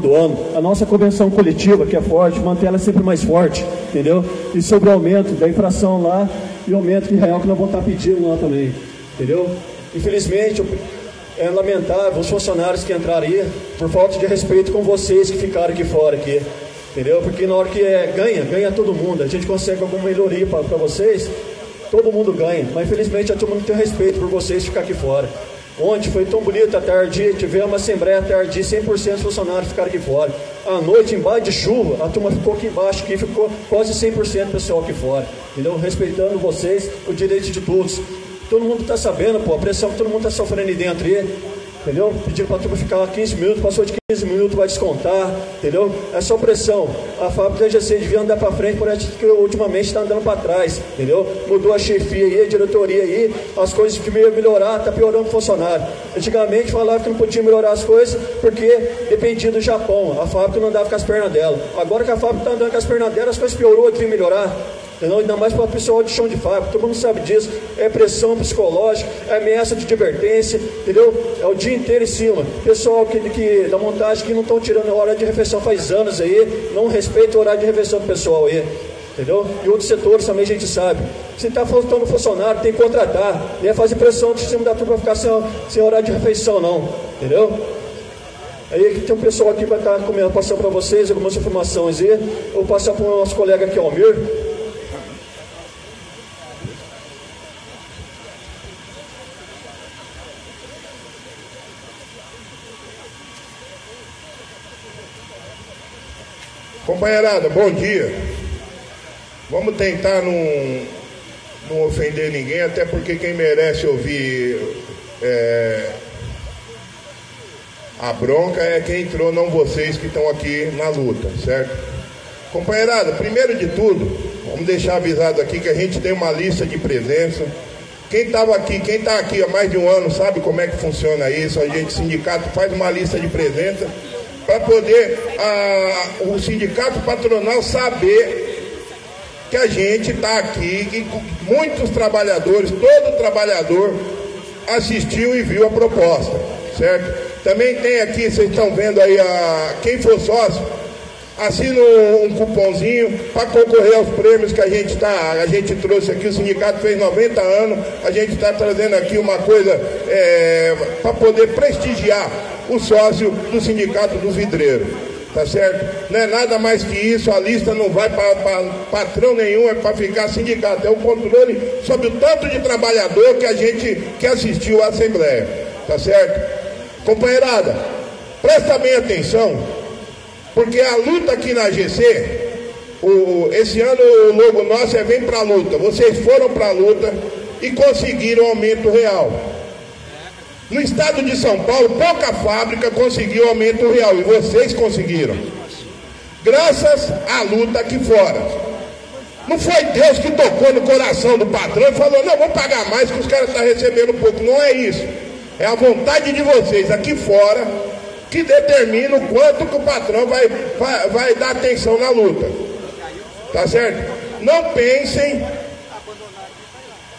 do ano, a nossa convenção coletiva, que é forte, manter ela sempre mais forte, entendeu? E sobre o aumento da infração lá e o aumento de real que nós vamos estar pedindo lá também, entendeu? Infelizmente, é lamentável os funcionários que entraram aí, por falta de respeito com vocês que ficaram aqui fora, aqui, entendeu? Porque na hora que é, ganha, ganha todo mundo, a gente consegue alguma melhoria para vocês, todo mundo ganha, mas infelizmente a turma não tem respeito por vocês ficar aqui fora. Ontem foi tão bonito a tarde, tivemos uma assembleia tarde, 100% dos funcionários ficaram aqui fora. À noite, embaixo de chuva, a turma ficou aqui embaixo, aqui ficou quase 100% do pessoal aqui fora. Entendeu? Respeitando vocês, o direito de todos. Todo mundo está sabendo, pô, a pressão que todo mundo está sofrendo aí dentro aí. Entendeu? Pediram para a turma ficar 15 minutos, passou de 15 minutos, vai descontar, entendeu? É só pressão. A fábrica da GC devia andar para frente, parece que ultimamente está andando para trás, entendeu? Mudou a chefia aí, a diretoria aí, as coisas deviam melhorar, está piorando o funcionário. Antigamente falava que não podia melhorar as coisas porque dependia do Japão, a fábrica não andava com as pernas dela. Agora que a fábrica está andando com as pernas dela, as coisas piorou, devia melhorar. Entendeu? Ainda mais para o pessoal de chão de fábrica, todo mundo sabe disso. É pressão psicológica, é ameaça de advertência, entendeu? É o dia inteiro em cima. Pessoal que, que da montagem que não estão tirando hora de refeição faz anos aí, não respeita o horário de refeição do pessoal aí. Entendeu? E outros setores também a gente sabe. Se está faltando funcionário, tem que contratar. Nem é fazer pressão de cima da turma para ficar sem, sem horário de refeição, não. Entendeu? Aí tem um pessoal aqui que vai estar tá passando para vocês algumas informações aí. Eu vou passar para o nosso colega aqui, Almir. Companheirada, bom dia. Vamos tentar não, não ofender ninguém, até porque quem merece ouvir é, a bronca é quem entrou, não vocês que estão aqui na luta, certo? Companheirada, primeiro de tudo, vamos deixar avisado aqui que a gente tem uma lista de presença. Quem estava aqui, quem está aqui há mais de um ano sabe como é que funciona isso. A gente, sindicato, faz uma lista de presença para poder o sindicato patronal saber que a gente está aqui, que muitos trabalhadores, todo trabalhador assistiu e viu a proposta, certo? Também tem aqui, vocês estão vendo aí, a, quem for sócio, assina um, cupomzinho para concorrer aos prêmios que a gente está, a gente trouxe aqui, o sindicato fez 90 anos, a gente está trazendo aqui uma coisa é, para poder prestigiar o sócio do Sindicato dos Vidreiros. Tá certo? Não é nada mais que isso, a lista não vai para patrão nenhum, é para ficar sindicato. É o controle sobre o tanto de trabalhador que a gente que assistiu à Assembleia. Tá certo? Companheirada, presta bem atenção, porque a luta aqui na GC, o, esse ano o logo nosso é Vem pra luta. Vocês foram pra luta e conseguiram aumento real. No estado de São Paulo, pouca fábrica conseguiu aumento real e vocês conseguiram. Graças à luta aqui fora. Não foi Deus que tocou no coração do patrão e falou: não, vou pagar mais que os caras estão recebendo pouco. Não é isso. É a vontade de vocês aqui fora que determina o quanto que o patrão vai, vai, vai dar atenção na luta. Tá certo? Não pensem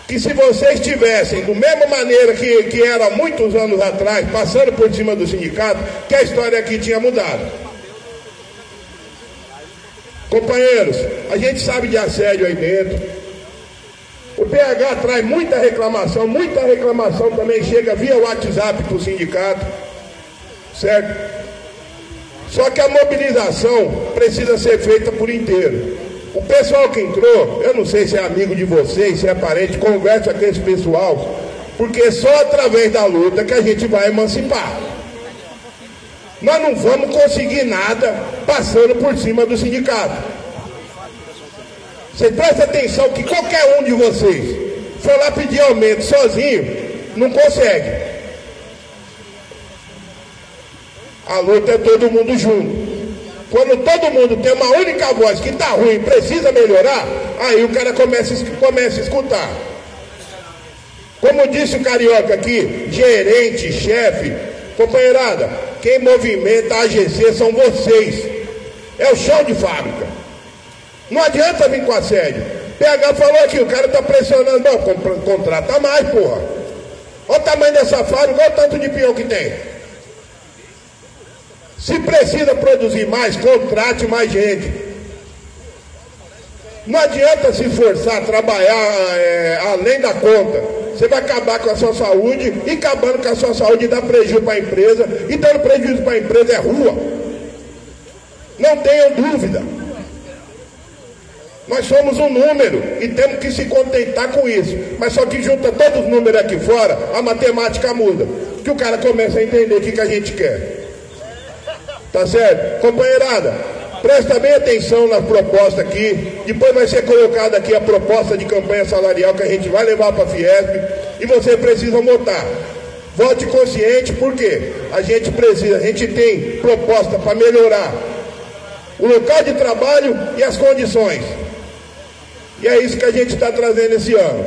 que se vocês tivessem, da mesma maneira que, que era muitos anos atrás, passando por cima do sindicato, que a história aqui tinha mudado. Companheiros, a gente sabe de assédio aí dentro. O PH traz muita reclamação, muita reclamação também chega via WhatsApp para o sindicato, certo? Só que a mobilização precisa ser feita por inteiro. O pessoal que entrou, eu não sei se é amigo de vocês, se é parente, conversa com esse pessoal, porque só através da luta que a gente vai emancipar. Nós não vamos conseguir nada passando por cima do sindicato. Você presta atenção que qualquer um de vocês for lá pedir aumento sozinho, não consegue. A luta é todo mundo junto. Quando todo mundo tem uma única voz que está ruim, precisa melhorar, aí o cara começa, começa a escutar. Como disse o carioca aqui, gerente, chefe, companheirada, quem movimenta a AGC são vocês. É o chão de fábrica. Não adianta vir com assédio. PH falou aqui, o cara está pressionando, não, contrata mais, porra. Olha o tamanho dessa fábrica, olha o tanto de peão que tem. Se precisa produzir mais, contrate mais gente. Não adianta se forçar a trabalhar é, além da conta. Você vai acabar com a sua saúde e acabando com a sua saúde dá prejuízo para a empresa. E dando prejuízo para a empresa é rua. Não tenham dúvida. Nós somos um número e temos que se contentar com isso. Mas só que junta todos os números aqui fora, a matemática muda. Que o cara começa a entender o que, que a gente quer. Tá certo? Companheirada, presta bem atenção na proposta aqui. Depois vai ser colocada aqui a proposta de campanha salarial que a gente vai levar para a Fiesp. E você precisa votar. Vote consciente, porque a gente precisa, a gente tem proposta para melhorar o local de trabalho e as condições. E é isso que a gente está trazendo esse ano.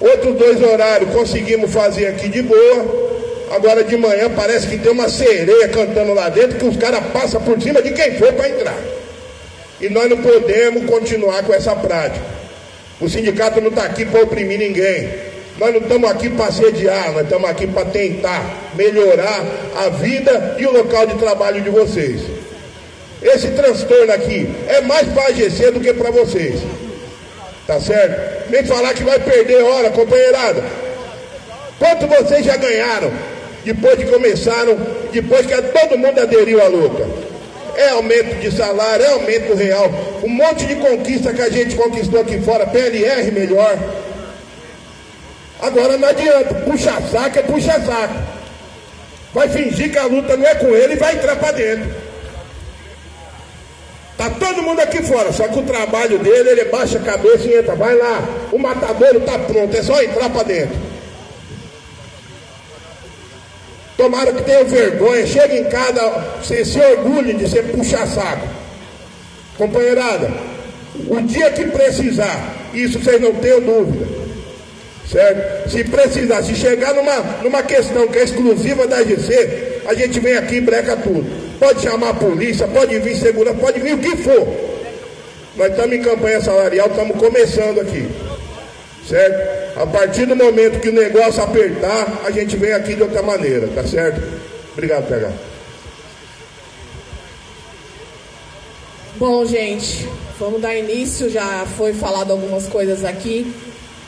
Outros dois horários conseguimos fazer aqui de boa. Agora de manhã parece que tem uma sereia cantando lá dentro que os caras passam por cima de quem for para entrar. E nós não podemos continuar com essa prática. O sindicato não está aqui para oprimir ninguém. Nós não estamos aqui para sediar, nós estamos aqui para tentar melhorar a vida e o local de trabalho de vocês. Esse transtorno aqui é mais para a AGC do que para vocês. Tá certo? Vem falar que vai perder hora, companheirada. Quanto vocês já ganharam depois de começaram, depois que todo mundo aderiu à luta? É aumento de salário, é aumento real, um monte de conquista que a gente conquistou aqui fora, PLR melhor. Agora não adianta, puxa saco é puxa saco. Vai fingir que a luta não é com ele e vai entrar para dentro. Tá todo mundo aqui fora, só que o trabalho dele, ele baixa a cabeça e entra. Vai lá, o matadouro tá pronto, é só entrar para dentro. Tomara que tenha vergonha, chega em casa, você se orgulhe de ser puxa-saco. Companheirada, o dia que precisar, isso vocês não tenham dúvida. Certo? Se precisar, se chegar numa, numa questão que é exclusiva da GC, a gente vem aqui e breca tudo. Pode chamar a polícia, pode vir segurança, pode vir o que for. Nós estamos em campanha salarial, estamos começando aqui. Certo? A partir do momento que o negócio apertar, a gente vem aqui de outra maneira, tá certo? Obrigado, PH. Bom, gente, vamos dar início. Já foi falado algumas coisas aqui.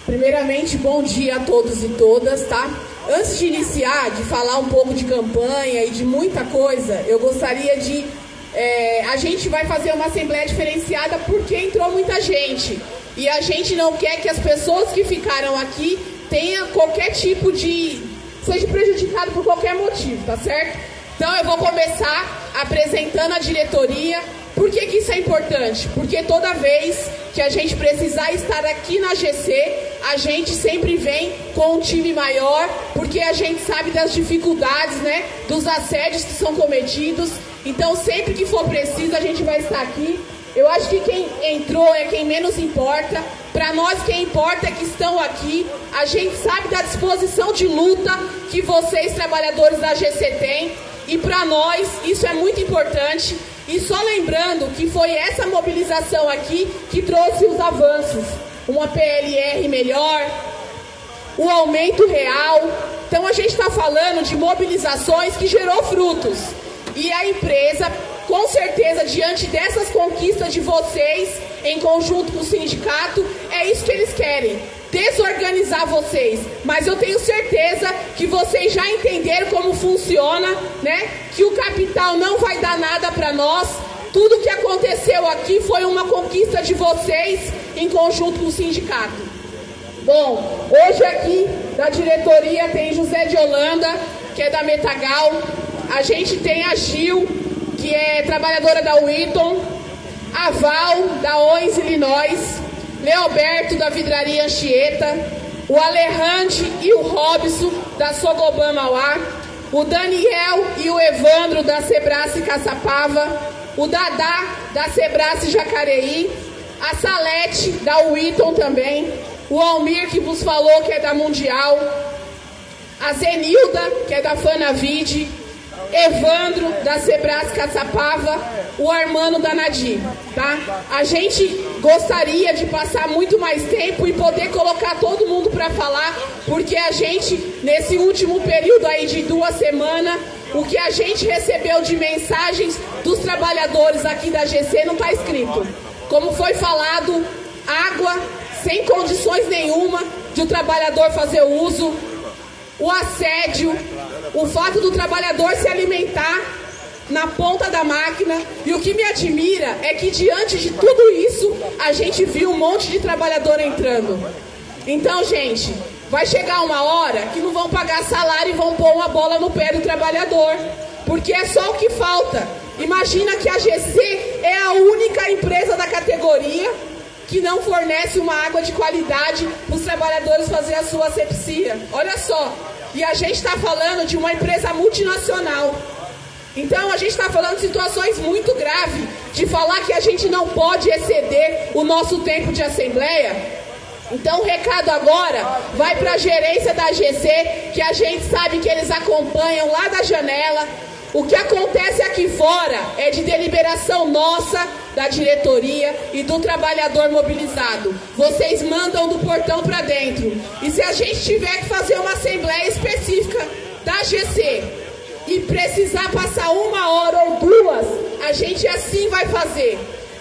Primeiramente, bom dia a todos e todas, tá? Antes de iniciar, de falar um pouco de campanha e de muita coisa, eu gostaria de. É, a gente vai fazer uma assembleia diferenciada porque entrou muita gente. E a gente não quer que as pessoas que ficaram aqui tenham qualquer tipo de. seja prejudicado por qualquer motivo, tá certo? Então eu vou começar apresentando a diretoria. Por que, que isso é importante? Porque toda vez que a gente precisar estar aqui na GC, a gente sempre vem com um time maior, porque a gente sabe das dificuldades, né? Dos assédios que são cometidos. Então, sempre que for preciso, a gente vai estar aqui. Eu acho que quem entrou é quem menos importa. Para nós, quem importa é que estão aqui. A gente sabe da disposição de luta que vocês, trabalhadores da GC, têm. E para nós, isso é muito importante. E só lembrando que foi essa mobilização aqui que trouxe os avanços uma PLR melhor, o aumento real. Então a gente está falando de mobilizações que gerou frutos. E a empresa, com certeza, diante dessas conquistas de vocês, em conjunto com o sindicato, é isso que eles querem. Desorganizar vocês, mas eu tenho certeza que vocês já entenderam como funciona, né? Que o capital não vai dar nada para nós, tudo que aconteceu aqui foi uma conquista de vocês em conjunto com o sindicato. Bom, hoje aqui da diretoria tem José de Holanda, que é da Metagal. A gente tem a Gil, que é trabalhadora da Witton. A Val, da OIS Illinois. Leoberto, da Vidraria Anchieta. O Alejandro e o Robson, da Sogobama Mauá. O Daniel e o Evandro, da Sebrace Caçapava o Dadá da Sebrace Jacareí, a Salete da Witton também, o Almir que vos falou que é da Mundial, a Zenilda que é da Fanavide, Evandro da Sebrace Caçapava, o Armando da Nadir, tá? A gente gostaria de passar muito mais tempo e poder colocar todo mundo para falar, porque a gente nesse último período aí de duas semanas O que a gente recebeu de mensagens dos trabalhadores aqui da GC não está escrito. Como foi falado, água sem condições nenhuma de o trabalhador fazer uso, o assédio, o fato do trabalhador se alimentar na ponta da máquina. E o que me admira é que diante de tudo isso, a gente viu um monte de trabalhador entrando. Então, gente, vai chegar uma hora que não vão pagar salário e vão pôr uma bola no pé do trabalhador, porque é só o que falta. Imagina que a GC é a única empresa da categoria que não fornece uma água de qualidade para os trabalhadores fazer a sua asepsia. Olha só, e a gente está falando de uma empresa multinacional. Então a gente está falando de situações muito graves, de falar que a gente não pode exceder o nosso tempo de assembleia. Então o recado agora vai para a gerência da GC, que a gente sabe que eles acompanham lá da janela. O que acontece aqui fora é de deliberação nossa, da diretoria e do trabalhador mobilizado. Vocês mandam do portão para dentro. E se a gente tiver que fazer uma assembleia específica da GC e precisar passar uma hora ou duas, a gente assim vai fazer.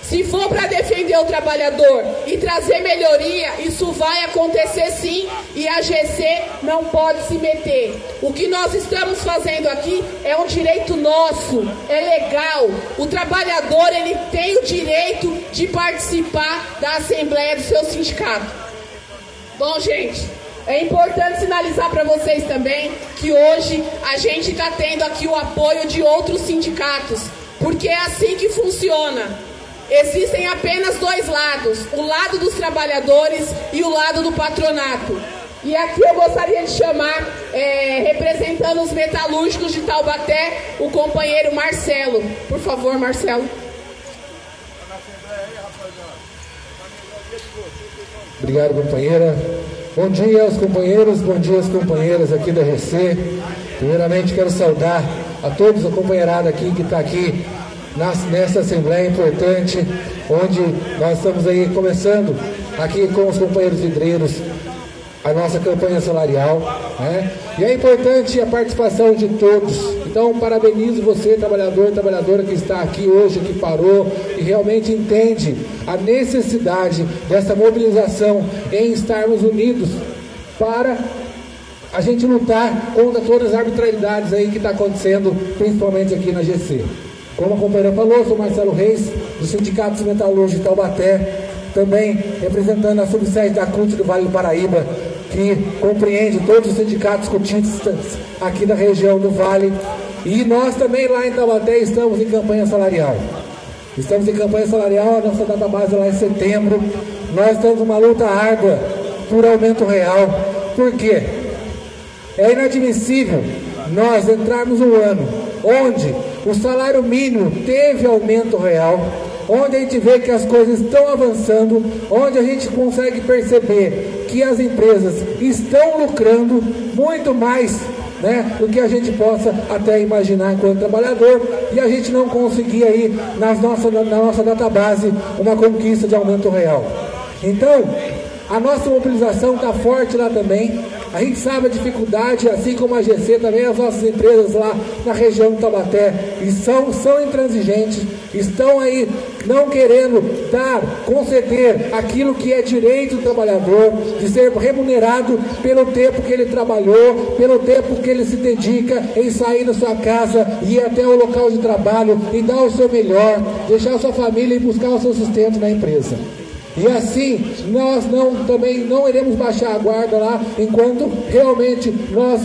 Se for para defender o trabalhador e trazer melhoria, isso vai acontecer sim e a GC não pode se meter. O que nós estamos fazendo aqui é um direito nosso, é legal. O trabalhador ele tem o direito de participar da assembleia do seu sindicato. Bom, gente, é importante sinalizar para vocês também que hoje a gente está tendo aqui o apoio de outros sindicatos, porque é assim que funciona. Existem apenas dois lados: o lado dos trabalhadores e o lado do patronato. E aqui eu gostaria de chamar, é, representando os metalúrgicos de Taubaté, o companheiro Marcelo. Por favor, Marcelo. Obrigado, companheira. Bom dia aos companheiros, bom dia às companheiras aqui da RC. Primeiramente quero saudar a todos a companheirada aqui que está aqui nessa assembleia importante, onde nós estamos aí começando aqui com os companheiros vidreiros a nossa campanha salarial, né? E é importante a participação de todos. Então, parabenizo você, trabalhador trabalhadora que está aqui hoje, que parou e realmente entende a necessidade dessa mobilização em estarmos unidos para a gente lutar contra todas as arbitrariedades aí que está acontecendo, principalmente aqui na GC. Como a companheira falou, sou Marcelo Reis, do Sindicato de Taubaté, também representando a subsede da CUT do Vale do Paraíba, que compreende todos os sindicatos cotistas aqui da região do Vale. E nós também lá em Taubaté estamos em campanha salarial. Estamos em campanha salarial, a nossa data base lá em setembro. Nós estamos numa luta árdua por aumento real. Por quê? É inadmissível nós entrarmos um ano onde o salário mínimo teve aumento real, onde a gente vê que as coisas estão avançando, onde a gente consegue perceber que as empresas estão lucrando muito mais né, do que a gente possa até imaginar enquanto trabalhador e a gente não conseguir aí nas nossa, na nossa database uma conquista de aumento real. Então, a nossa mobilização está forte lá também. A gente sabe a dificuldade, assim como a GC, também as nossas empresas lá na região de Taubaté, e são, são intransigentes, estão aí não querendo dar, conceder aquilo que é direito do trabalhador, de ser remunerado pelo tempo que ele trabalhou, pelo tempo que ele se dedica em sair da sua casa, ir até o local de trabalho e dar o seu melhor, deixar a sua família e buscar o seu sustento na empresa. E assim, nós não também não iremos baixar a guarda lá enquanto realmente nós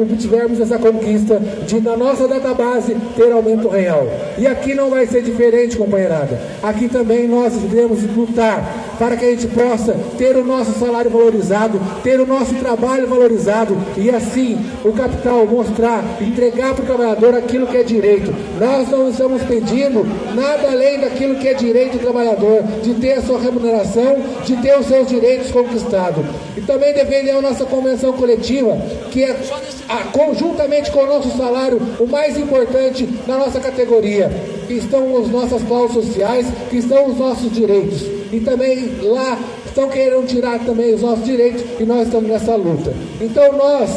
obtivermos essa conquista de na nossa database ter aumento real. E aqui não vai ser diferente, companheirada. Aqui também nós iremos lutar para que a gente possa ter o nosso salário valorizado, ter o nosso trabalho valorizado e assim o capital mostrar, entregar para o trabalhador aquilo que é direito. Nós não estamos pedindo nada além daquilo que é direito do trabalhador, de ter a sua remuneração, de ter os seus direitos conquistados. E também defender a nossa convenção coletiva, que é a, conjuntamente com o nosso salário o mais importante na nossa categoria, que estão as nossas cláusulas sociais, que estão os nossos direitos e também lá estão querendo tirar também os nossos direitos e nós estamos nessa luta. Então nós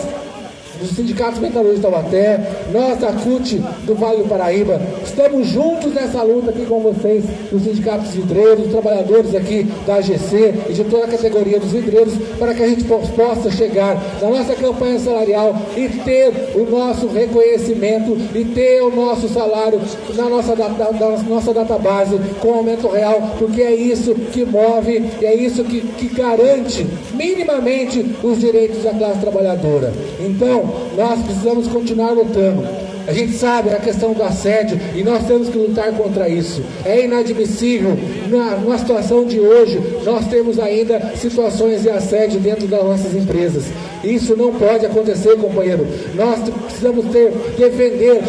dos sindicatos metalúrgicos de Taubaté, nós da CUT do Vale do Paraíba, estamos juntos nessa luta aqui com vocês, dos sindicatos vidreiros, dos trabalhadores aqui da AGC e de toda a categoria dos vidreiros, para que a gente possa chegar na nossa campanha salarial e ter o nosso reconhecimento e ter o nosso salário na nossa, da, da nossa database com aumento real, porque é isso que move é isso que, que garante minimamente os direitos da classe trabalhadora. Então, nós precisamos continuar lutando. A gente sabe a questão do assédio e nós temos que lutar contra isso. É inadmissível, na, numa situação de hoje, nós temos ainda situações de assédio dentro das nossas empresas. Isso não pode acontecer, companheiro. Nós precisamos ter, defender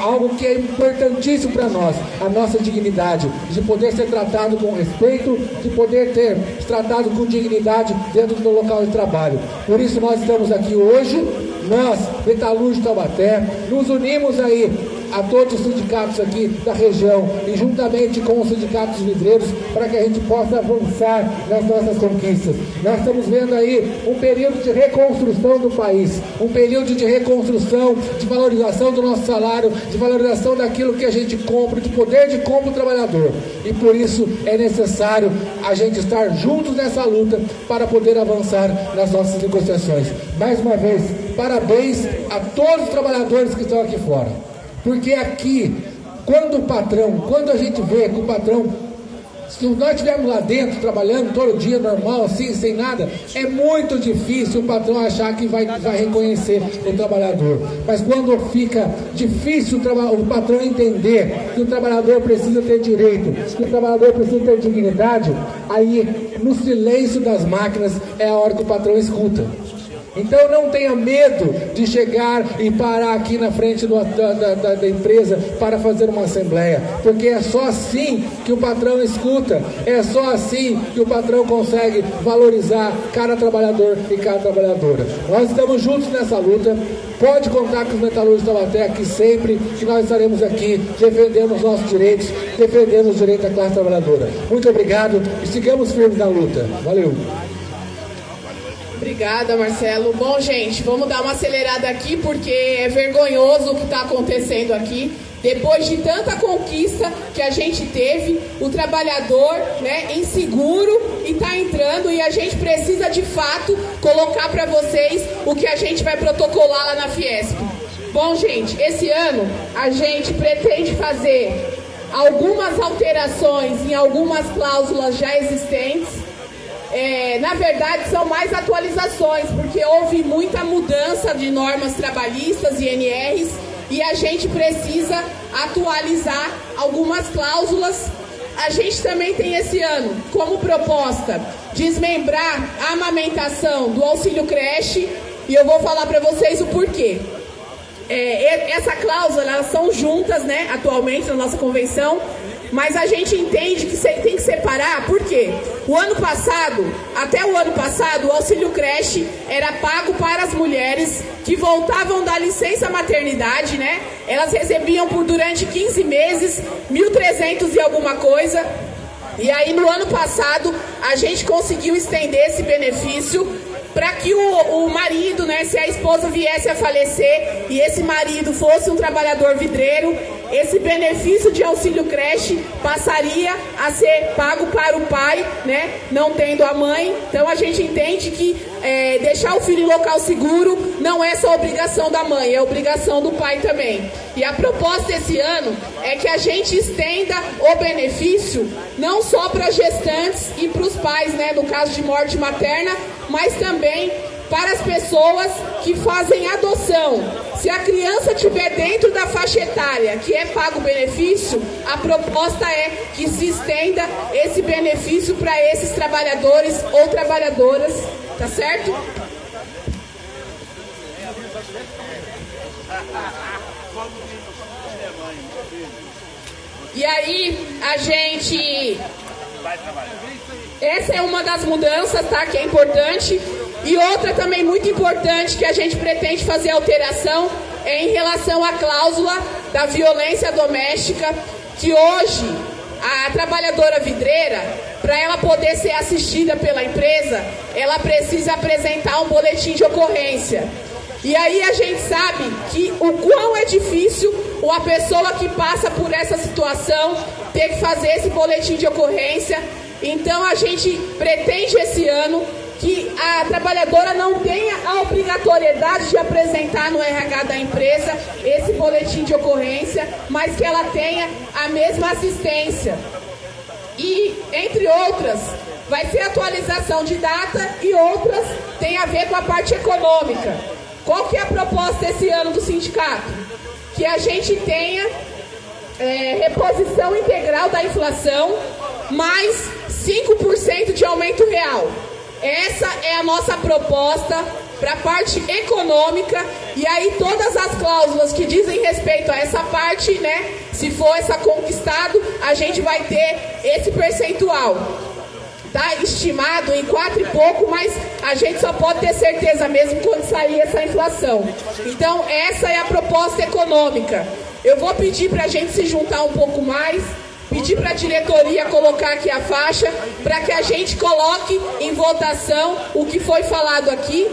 algo que é importantíssimo para nós, a nossa dignidade, de poder ser tratado com respeito, de poder ter tratado com dignidade dentro do local de trabalho. Por isso nós estamos aqui hoje, nós, Metalúrgico Taubaté, nos unimos aí a todos os sindicatos aqui da região e juntamente com os sindicatos vidreiros para que a gente possa avançar nas nossas conquistas. Nós estamos vendo aí um período de reconstrução do país, um período de reconstrução, de valorização do nosso salário, de valorização daquilo que a gente compra, de poder de compra do trabalhador. E por isso é necessário a gente estar juntos nessa luta para poder avançar nas nossas negociações. Mais uma vez, parabéns a todos os trabalhadores que estão aqui fora. Porque aqui, quando o patrão, quando a gente vê que o patrão, se nós estivermos lá dentro trabalhando todo dia normal, assim, sem nada, é muito difícil o patrão achar que vai, vai reconhecer o trabalhador. Mas quando fica difícil o, o patrão entender que o trabalhador precisa ter direito, que o trabalhador precisa ter dignidade, aí no silêncio das máquinas é a hora que o patrão escuta. Então não tenha medo de chegar e parar aqui na frente do, da, da, da, empresa para fazer uma assembleia, porque é só assim que o patrão escuta, é só assim que o patrão consegue valorizar cada trabalhador e cada trabalhadora. Nós estamos juntos nessa luta, pode contar com os metalúrgicos da Baté aqui sempre, que nós estaremos aqui defendendo os nossos direitos, defendendo os direitos da classe trabalhadora. Muito obrigado e sigamos firmes na luta. Valeu! Obrigada, Marcelo. Bom, gente, vamos dar uma acelerada aqui porque é vergonhoso o que está acontecendo aqui. Depois de tanta conquista que a gente teve, o trabalhador né, inseguro e está entrando e a gente precisa de fato colocar para vocês o que a gente vai protocolar lá na Fiesp. Bom, gente, esse ano a gente pretende fazer algumas alterações em algumas cláusulas já existentes é, na verdade, são mais atualizações, porque houve muita mudança de normas trabalhistas e NRs e a gente precisa atualizar algumas cláusulas. A gente também tem esse ano como proposta desmembrar a amamentação do auxílio creche e eu vou falar para vocês o porquê. É, essa cláusula, elas são juntas, né, atualmente na nossa convenção, mas a gente entende que tem que separar, por quê? O ano passado, até o ano passado, o auxílio creche era pago para as mulheres que voltavam da licença maternidade, né? Elas recebiam por durante 15 meses, 1.300 e alguma coisa. E aí no ano passado a gente conseguiu estender esse benefício para que o, o marido, né, se a esposa viesse a falecer e esse marido fosse um trabalhador vidreiro, esse benefício de auxílio creche passaria a ser pago para o pai, né, não tendo a mãe. Então a gente entende que é, deixar o filho em local seguro não é só obrigação da mãe, é obrigação do pai também. E a proposta esse ano é que a gente estenda o benefício não só para gestantes e para os pais, né, no caso de morte materna, mas também para as pessoas que fazem adoção. Se a criança estiver dentro da faixa etária que é pago o benefício, a proposta é que se estenda esse benefício para esses trabalhadores ou trabalhadoras, tá certo? E aí a gente essa é uma das mudanças, tá? Que é importante. E outra também muito importante que a gente pretende fazer alteração é em relação à cláusula da violência doméstica, que hoje a trabalhadora vidreira, para ela poder ser assistida pela empresa, ela precisa apresentar um boletim de ocorrência. E aí a gente sabe que o quão é difícil uma pessoa que passa por essa situação ter que fazer esse boletim de ocorrência. Então a gente pretende esse ano que a trabalhadora não tenha a obrigatoriedade de apresentar no RH da empresa esse boletim de ocorrência, mas que ela tenha a mesma assistência. E, entre outras, vai ser atualização de data e outras tem a ver com a parte econômica. Qual que é a proposta esse ano do sindicato? Que a gente tenha é, reposição integral da inflação mais 5% de aumento real. Essa é a nossa proposta para a parte econômica e aí todas as cláusulas que dizem respeito a essa parte, né? Se for essa conquistado, a gente vai ter esse percentual. Tá estimado em quatro e pouco, mas a gente só pode ter certeza mesmo quando sair essa inflação. Então, essa é a proposta econômica. Eu vou pedir para a gente se juntar um pouco mais pedir para a diretoria colocar aqui a faixa para que a gente coloque em votação o que foi falado aqui.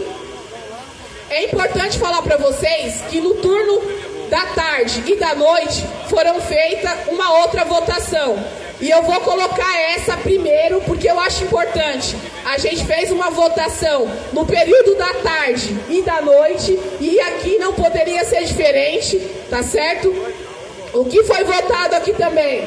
É importante falar para vocês que no turno da tarde e da noite foram feita uma outra votação. E eu vou colocar essa primeiro porque eu acho importante. A gente fez uma votação no período da tarde e da noite e aqui não poderia ser diferente, tá certo? O que foi votado aqui também?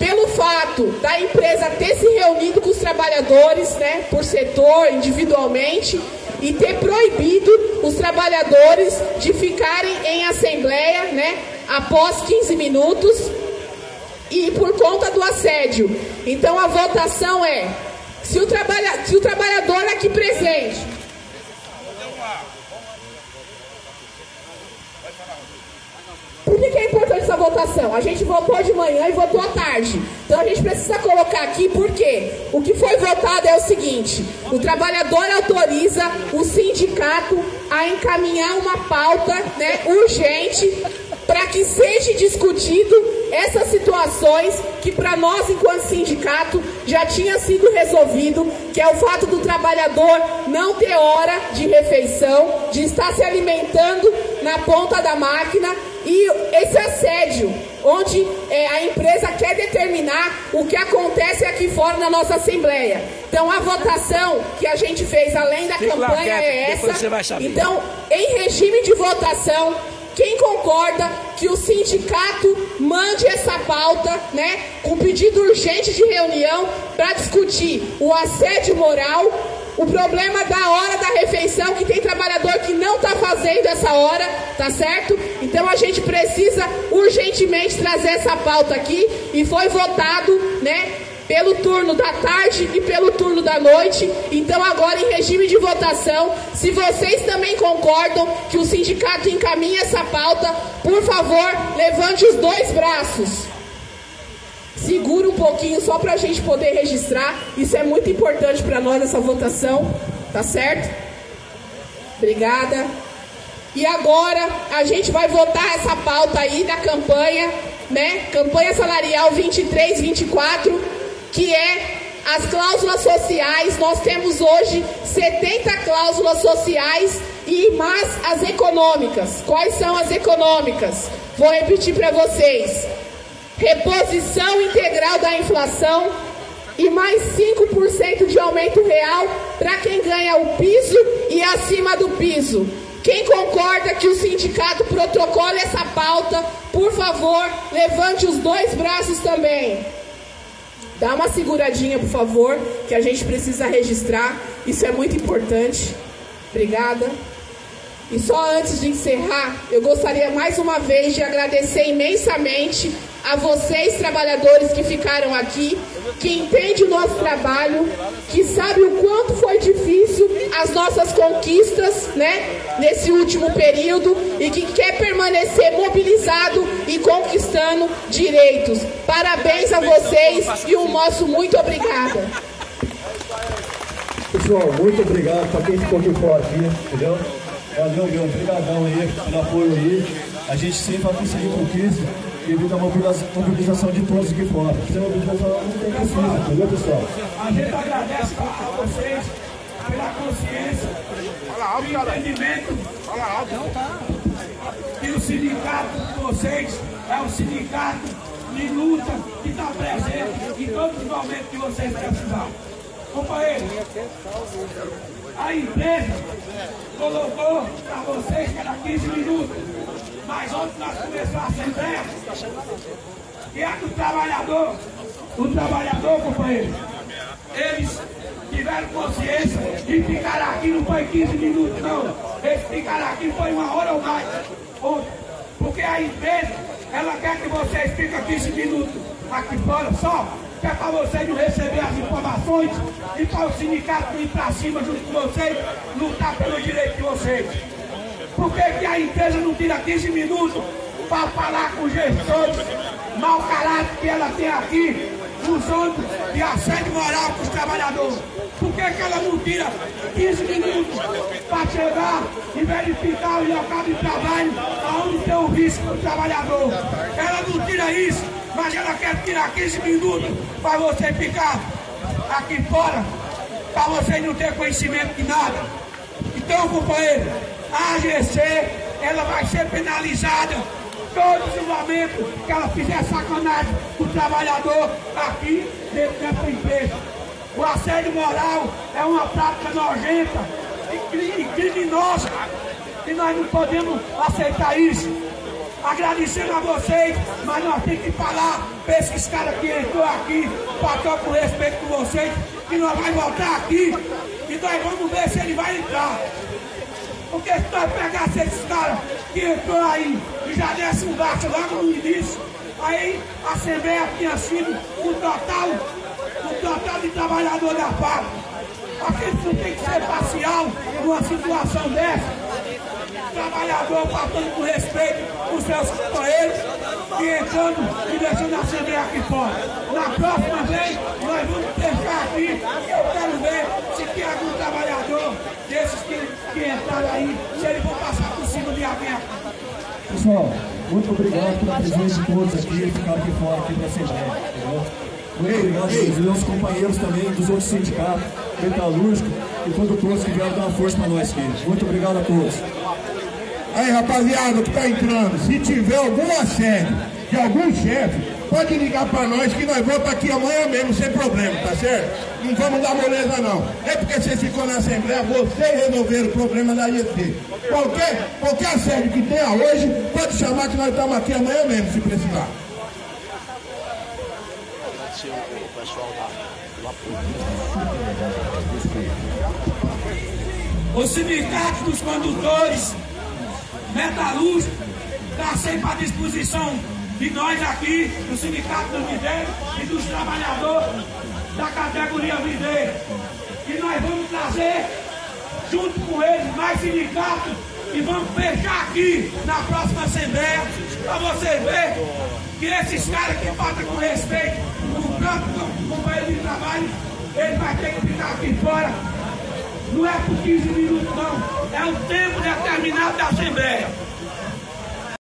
Pelo fato da empresa ter se reunido com os trabalhadores, né, por setor, individualmente, e ter proibido os trabalhadores de ficarem em assembleia, né, após 15 minutos, e por conta do assédio. Então a votação é: se o, trabalha, se o trabalhador aqui presente que, que, é importante essa votação? A gente votou de manhã e votou à tarde. Então a gente precisa colocar aqui porque o que foi votado é o seguinte: o trabalhador autoriza o sindicato a encaminhar uma pauta né, urgente para que seja discutido essas situações que para nós enquanto sindicato já tinha sido resolvido, que é o fato do trabalhador não ter hora de refeição, de estar se alimentando na ponta da máquina e esse assédio, onde é, a empresa quer determinar o que acontece aqui fora na nossa Assembleia. Então, a votação que a gente fez além da Fique campanha é essa. Então, em regime de votação, quem concorda que o sindicato mande essa pauta, né, com pedido urgente de reunião para discutir o assédio moral, o problema da hora da refeição, que tem trabalhador que não está fazendo essa hora, tá certo? Então a gente precisa urgentemente trazer essa pauta aqui e foi votado, né? Pelo turno da tarde e pelo turno da noite. Então, agora em regime de votação, se vocês também concordam que o sindicato encaminhe essa pauta, por favor, levante os dois braços. Segura um pouquinho só para a gente poder registrar. Isso é muito importante para nós essa votação, tá certo? Obrigada. E agora a gente vai votar essa pauta aí da campanha, né? Campanha salarial 23, 24, que é as cláusulas sociais. Nós temos hoje 70 cláusulas sociais e mais as econômicas. Quais são as econômicas? Vou repetir para vocês reposição integral da inflação e mais 5% de aumento real para quem ganha o piso e acima do piso. Quem concorda que o sindicato protocole essa pauta, por favor, levante os dois braços também. Dá uma seguradinha, por favor, que a gente precisa registrar. Isso é muito importante. Obrigada. E só antes de encerrar, eu gostaria mais uma vez de agradecer imensamente a vocês, trabalhadores que ficaram aqui, que entende o nosso trabalho, que sabe o quanto foi difícil as nossas conquistas, né, nesse último período e que quer permanecer mobilizado e conquistando direitos. Parabéns a vocês e um nosso muito obrigada. Pessoal, muito obrigado para quem ficou aqui fora aqui, entendeu? Valeu, meu, obrigadão aí pelo apoio aí. A gente sempre vai conseguir conquista devido à mobilização de todos aqui fora. Sem mobilização não tem precisa, entendeu, pessoal? A gente agradece a vocês, pela consciência, pelo entendimento que o sindicato de vocês é um sindicato de luta que está presente em todos os momentos que vocês precisarem. Companheiro, a empresa colocou para vocês que era 15 minutos, mas ontem nós começamos a assembleia, que é do trabalhador, o trabalhador, companheiro, eles tiveram consciência de ficar aqui não foi 15 minutos, não. Eles ficaram aqui foi uma hora ou mais. Porque a empresa, ela quer que vocês fiquem 15 minutos aqui fora só, que é para vocês não receber as informações e para o sindicato ir para cima junto com vocês, lutar pelo direito de vocês. Por que, que a empresa não tira 15 minutos para falar com os gestores, mau caráter que ela tem aqui, usando de assédio moral para os trabalhadores? Por que, que ela não tira 15 minutos para chegar e verificar o local de trabalho aonde tem o risco do trabalhador? Ela não tira isso, mas ela quer tirar 15 minutos para você ficar aqui fora, para você não ter conhecimento de nada. Então, companheiro, a AGC ela vai ser penalizada todos os momentos que ela fizer sacanagem o trabalhador aqui dentro dessa empresa. O assédio moral é uma prática nojenta e criminosa e nós não podemos aceitar isso. Agradecendo a vocês, mas nós temos que falar para esses caras que entrou aqui, para com respeito com vocês, que nós vamos voltar aqui e nós vamos ver se ele vai entrar. Porque se nós pegasse esses caras que entrou aí e já desse um gasto logo no início, aí a Assembleia tinha sido o total, o total de trabalhador da fábrica. Aqui não tem que ser parcial numa situação dessa. Trabalhador faltando com respeito com seus companheiros e entrando e deixando a Assembleia aqui fora. Na próxima vez, nós vamos fechar aqui. Eu quero ver se tem algum que, entraram aí, se eles vão passar por cima de alguém aqui. Pessoal, muito obrigado pela presença de todos aqui e ficar aqui fora aqui para Assembleia. Entendeu? Muito obrigado aos meus companheiros também dos outros sindicatos, metalúrgicos e condutores que vieram dar uma força para nós aqui. Muito obrigado a todos. Aí, rapaziada que tá entrando, se tiver algum assédio de algum chefe, pode ligar para nós que nós vamos aqui amanhã mesmo, sem problema, tá certo? Não vamos dar moleza não. É porque você ficou na Assembleia, vocês resolveram o problema da IET. Qualquer, qualquer assédio que tenha hoje, pode chamar que nós estamos aqui amanhã mesmo, se precisar. O sindicato dos condutores metalúrgicos está sempre à disposição de nós aqui, do Sindicato dos Videiros e dos trabalhadores da categoria Videiro. E nós vamos trazer, junto com eles, mais sindicatos e vamos fechar aqui na próxima Assembleia para você ver que esses caras que faltam com respeito com o próprio companheiro de trabalho, ele vai ter que ficar aqui fora não é por 15 minutos, não. É o tempo determinado da Assembleia.